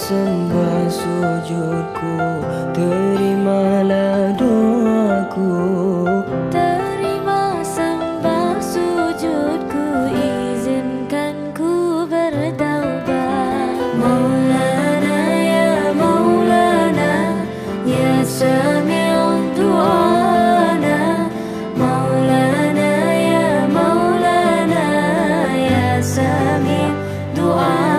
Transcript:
sembah sujudku. Terimalah doaku. Terima sembah sujudku. Izinkan ku bertaubat. Maulana ya Maulana. Ya Sami'un du'ana Maulana ya Maulana. Ya Sami'un doa.